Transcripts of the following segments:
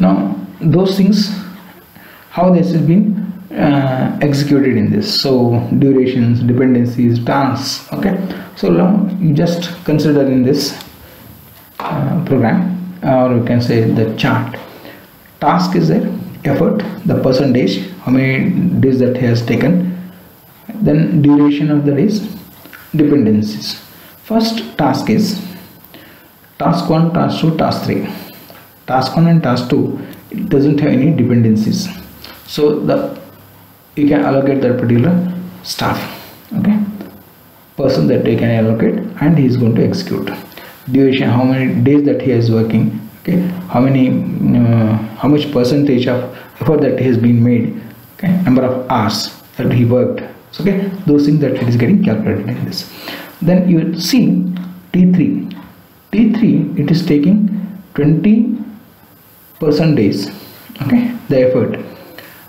now those things how this has been uh, executed in this. So durations dependencies tasks okay? So now you just consider in this uh, program or you can say the chart. Task is there effort the percentage how many days that has taken. Then duration of the days dependencies. First task is task 1 task 2 task 3 task 1 and task 2 it doesn't have any dependencies. So the you can allocate that particular staff okay? Person that they can allocate and he is going to execute. Duration how many days that he is working okay? How many uh, how much percentage of effort that has been made okay? Number of hours that he worked so, okay? Those things that it is getting calculated in this. Then you see t3 t3 it is taking 20 percent days okay the effort.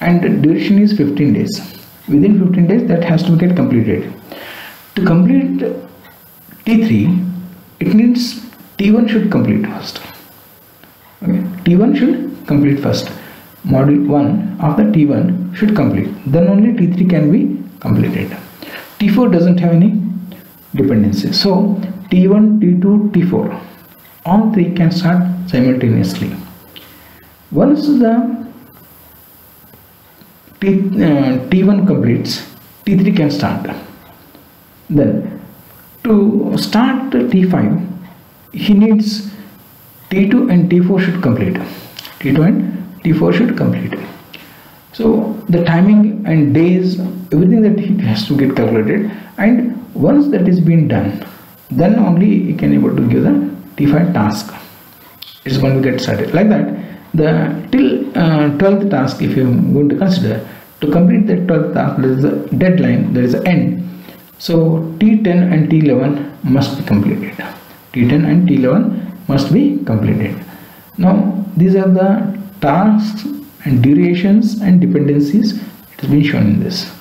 And duration is 15 days. Within 15 days that has to get completed. To complete t3 it means t1 should complete first okay? T1 should complete first. Module 1 of the t1 should complete. Then only t3 can be completed. T4 doesn't have any dependency. So t1 t2 t4 all three can start simultaneously once the T, uh, t1 completes t3 can start. Then to start t5 he needs t2 and t4 should complete. T2 and t4 should complete. So the timing and days everything that he has to get calculated and once that is being done then only he can able to give the t5 task. It's going to get started. Like that the till uh, 12th task if you are going to consider to complete that 12th task there is a deadline there is an end. So t10 and t11 must be completed. T10 and t11 must be completed. Now these are the tasks and durations and dependencies. It has been shown in this.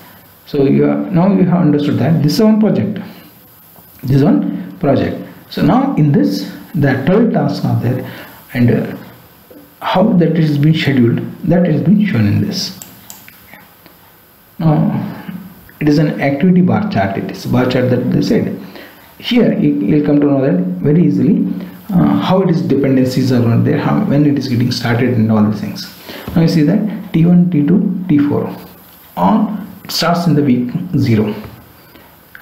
So you are, now you have understood that this is one project. This one project. So now in this the 12 tasks are there and uh, how that is being scheduled that is being shown in this. Now it is an activity bar chart it is bar chart that they said. Here you will come to know that very easily uh, how it is dependencies are there how when it is getting started and all these things. Now you see that t1 t2 t4 all starts in the week 0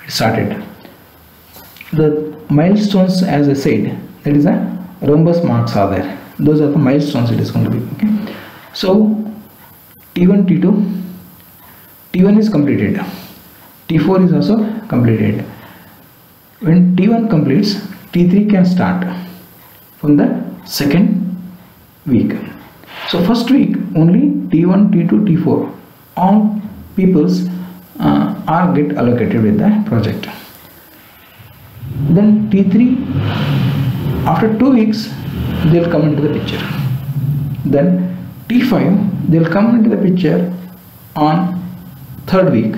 it started. The milestones as i said that is a rhombus marks are there those are the milestones it is going to be. Okay. So t1 t2 t1 is completed. T4 is also completed. When t1 completes t3 can start from the second week. So first week only t1 t2 t4 all peoples uh, are get allocated with the project. Then t3 after two weeks they'll come into the picture. Then t5 they'll come into the picture on third week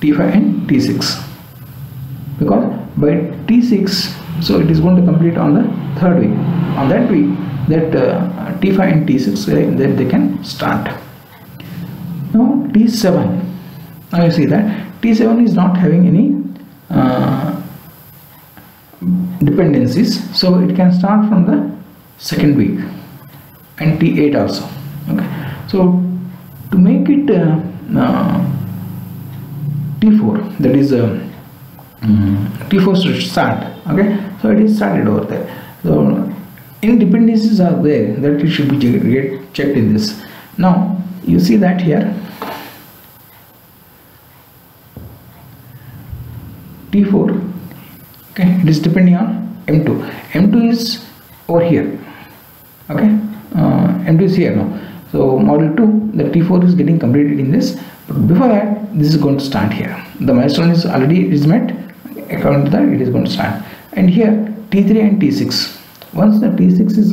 t5 and t6 because by t6 so it is going to complete on the third week. On that week that uh, t5 and t6 uh, that they can start. Now t7 now you see that t7 is not having any uh, dependencies so it can start from the second week. And t8 also okay. So to make it uh, uh, t4 that is uh, um, t4 should start okay. So it is started over there. So independencies are there that it should be get checked in this. Now you see that here. T4 okay it is depending on m2 m2 is over here okay. Uh, m2 is here now so model 2 the t4 is getting completed in this. But before that this is going to start here. The milestone is already is met. According to that it is going to start. And here t3 and t6 once the t6 is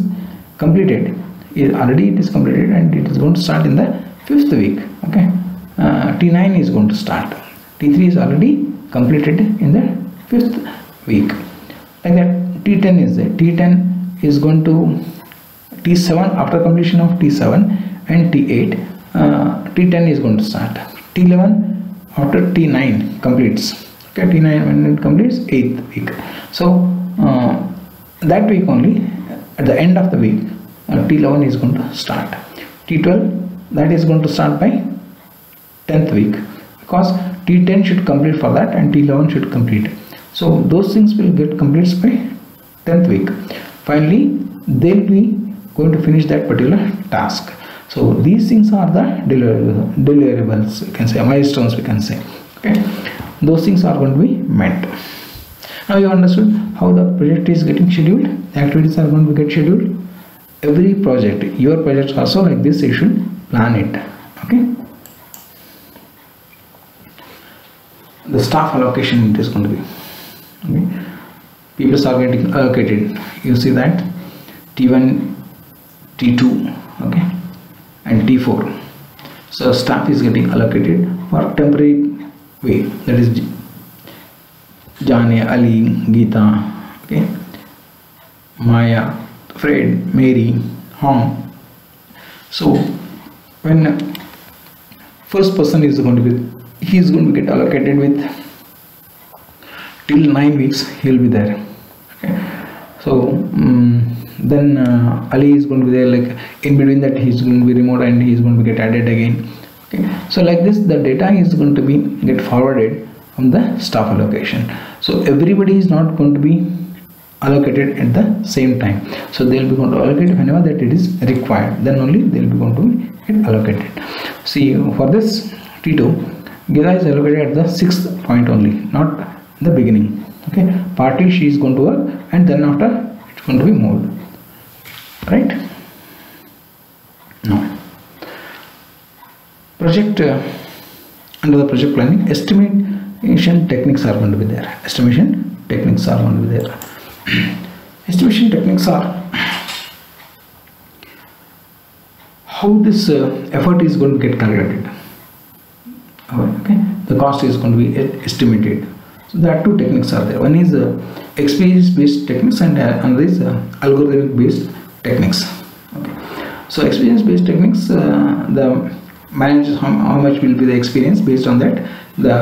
completed it already it is completed and it is going to start in the fifth week. Okay. Uh, t9 is going to start. T3 is already completed in the fifth week. Like that t10 is there. T10 is going to T7 after completion of T7 and T8 uh, T10 is going to start. T11 after T9 completes. Okay T9 when it completes 8th week. So uh, that week only at the end of the week uh, T11 is going to start. T12 that is going to start by 10th week. Because T10 should complete for that and T11 should complete. So those things will get completed by 10th week. Finally they'll be going to finish that particular task. So these things are the deliverables we can say milestones we can say okay? Those things are going to be met. Now you understood how the project is getting scheduled the activities are going to get scheduled. Every project your projects also like this you should plan it okay? The staff allocation it is going to be okay? People are getting allocated. You see that t1 t2 okay and t4 so staff is getting allocated for temporary way that is Jane, Ali, Geeta, okay, Maya, Fred, Mary, Hong. So when first person is going to be he is going to get allocated with till nine weeks he will be there okay so um, then uh, ali is going to be there like in between that he is going to be removed and he is going to get added again. Okay. So like this the data is going to be get forwarded from the staff allocation. So everybody is not going to be allocated at the same time. So they will be going to allocate whenever that it is required. Then only they will be going to get allocated. See for this t2 Geeta is allocated at the sixth point only not the beginning. Okay. Partly she is going to work and then after it's going to be moved right? No. Project uh, under the project planning estimation techniques are going to be there. Estimation techniques are going to be there. Estimation techniques are how this uh, effort is going to get calculated. Okay? The cost is going to be estimated. So there are two techniques are there. One is uh, experience based techniques and uh, another is uh, algorithmic based techniques. Okay. So experience based techniques uh, the managers how, how much will be the experience based on that the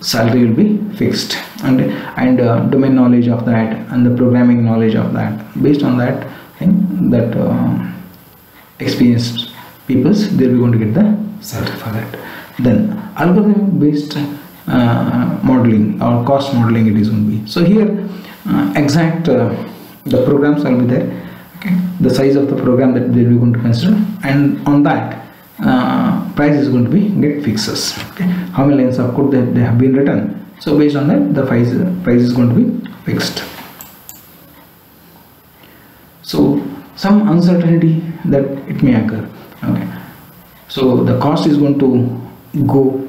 salary will be fixed. And and uh, domain knowledge of that and the programming knowledge of that. Based on that thing that uh, experienced peoples they'll be going to get the salary for that. Then algorithm based uh, modeling or cost modeling it is going to be so here uh, exact uh, the programs will be there okay the size of the program that they'll be going to consider. And on that uh, price is going to be get fixes. Okay. How many lines of code that they have been written. So based on that the price price is going to be fixed. So some uncertainty that it may occur. Okay. So the cost is going to go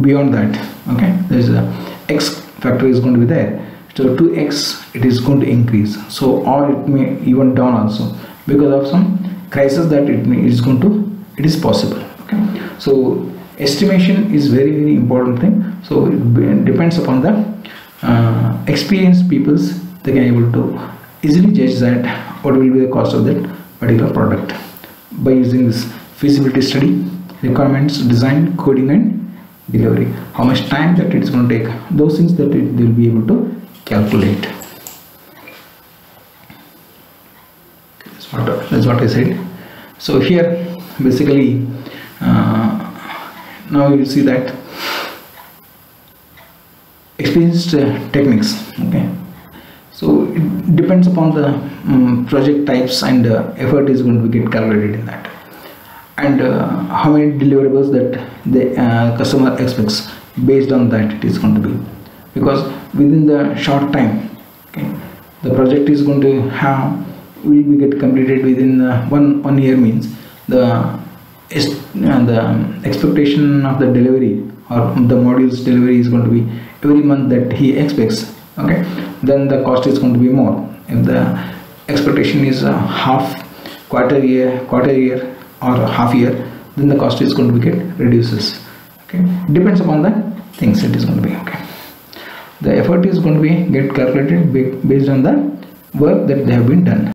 beyond that. Okay. There is a x factor is going to be there so 2x it is going to increase. So or it may even down also. Because of some crisis that it may, is going to it is possible. Okay. So estimation is very very important thing. So it depends upon the uh, experienced peoples they can able to easily judge that what will be the cost of that particular product. By using this feasibility study requirements design coding and delivery. How much time that it is going to take. Those things that it, they will be able to calculate. That's what, that's what I said. So here basically uh, now you see that experienced uh, techniques okay? So it depends upon the um, project types and uh, effort is going to get calculated in that. And uh, how many deliverables that the uh, customer expects based on that it is going to be because within the short time okay the project is going to have will be get completed within uh, one one year means the uh, the expectation of the delivery or the modules delivery is going to be every month that he expects okay then the cost is going to be more. If the expectation is uh, half quarter year quarter year or half year then the cost is going to be get reduces okay. Depends upon the things it is going to be okay the effort is going to be get calculated based on the work that they have been done